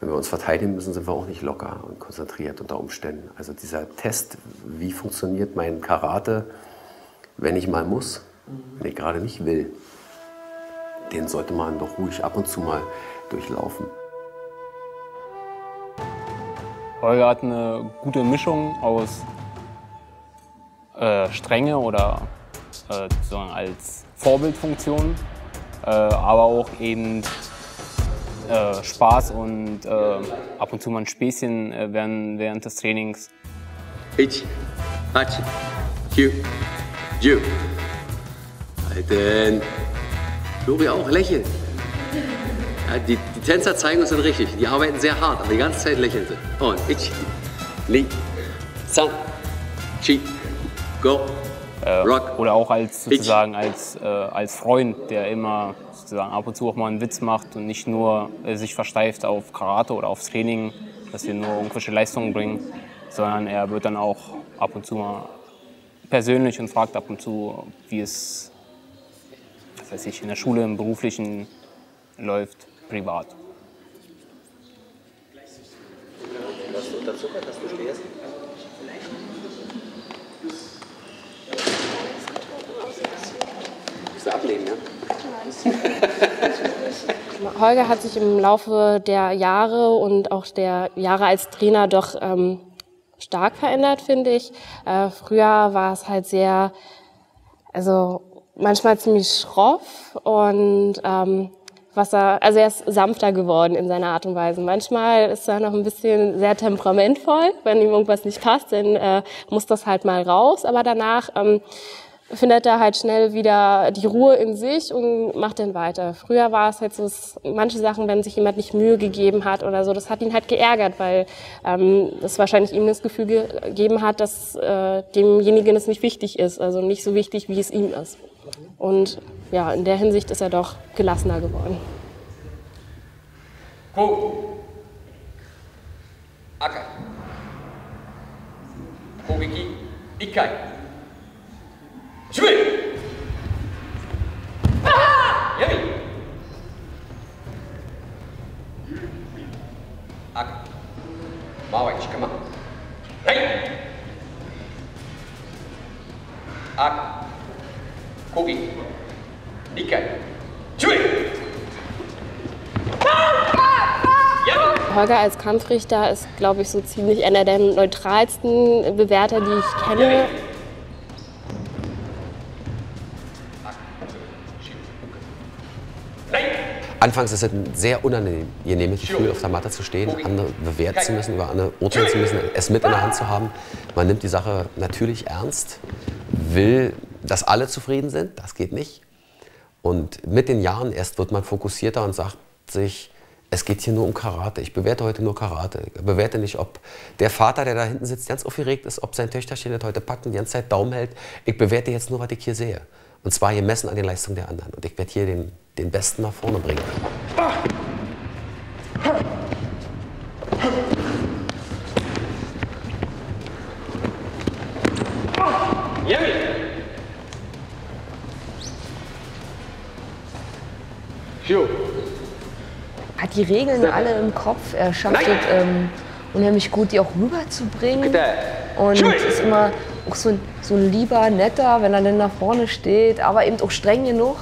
Wenn wir uns verteidigen müssen, sind wir auch nicht locker und konzentriert unter Umständen. Also dieser Test, wie funktioniert mein Karate, wenn ich mal muss, wenn ich gerade nicht will, den sollte man doch ruhig ab und zu mal durchlaufen. Holger hat eine gute Mischung aus äh, Strenge oder äh, sozusagen als Vorbildfunktion, äh, aber auch eben äh, Spaß und äh, ab und zu mal ein Späßchen äh, während, während des Trainings. Ich, Hachi, Q, Ju. Halten. Flori auch, lächeln. Ja, die, die Tänzer zeigen uns das richtig. Die arbeiten sehr hart, aber die ganze Zeit lächeln sie. Und ich, Li, San, Chi, Go, Rock. Oder auch als sozusagen als, äh, als Freund, der immer sozusagen ab und zu auch mal einen Witz macht und nicht nur äh, sich versteift auf Karate oder aufs Training, dass wir nur irgendwelche Leistungen bringen, sondern er wird dann auch ab und zu mal persönlich und fragt ab und zu, wie es was weiß ich, in der Schule, im beruflichen läuft, privat. Hast du unterzuckert, dass du stehst? Musst du ablehnen, ja? Holger hat sich im Laufe der Jahre und auch der Jahre als Trainer doch ähm, stark verändert, finde ich. Äh, früher war es halt sehr, also manchmal ziemlich schroff und ähm, was er, also er ist sanfter geworden in seiner Art und Weise. Manchmal ist er noch ein bisschen sehr temperamentvoll, wenn ihm irgendwas nicht passt, dann äh, muss das halt mal raus. Aber danach ähm, findet er halt schnell wieder die Ruhe in sich und macht dann weiter. Früher war es halt so, dass manche Sachen, wenn sich jemand nicht Mühe gegeben hat oder so, das hat ihn halt geärgert, weil ähm, wahrscheinlich ihm das Gefühl ge gegeben hat, dass äh, demjenigen es nicht wichtig ist, also nicht so wichtig, wie es ihm ist. Und ja, in der Hinsicht ist er doch gelassener geworden. Ko. Akai. Kogeki. Ikai. Shui. Yami. Akai. Mawai shikama. Hey. Akai. Kogi. Ikai. Shui. Holger als Kampfrichter ist, glaube ich, so ziemlich einer der neutralsten Bewerter, die ich kenne. Anfangs ist es ein sehr unangenehmes Gefühl, auf der Matte zu stehen, andere bewerten zu müssen, über andere urteilen zu müssen, es mit in der Hand zu haben. Man nimmt die Sache natürlich ernst, will, dass alle zufrieden sind, das geht nicht. Und mit den Jahren erst wird man fokussierter und sagt sich, es geht hier nur um Karate. Ich bewerte heute nur Karate. Ich bewerte nicht, ob der Vater, der da hinten sitzt, ganz aufgeregt ist, ob sein Töchterchen das heute packt und die ganze Zeit Daumen hält. Ich bewerte jetzt nur, was ich hier sehe. Und zwar gemessen an den Leistungen der anderen. Und ich werde hier den, den Besten nach vorne bringen. Yami. Shu. hat die Regeln alle im Kopf. Er schafft es ähm, unheimlich gut, die auch rüberzubringen. Und ist immer auch so ein, so ein lieber, netter, wenn er dann nach vorne steht, aber eben auch streng genug.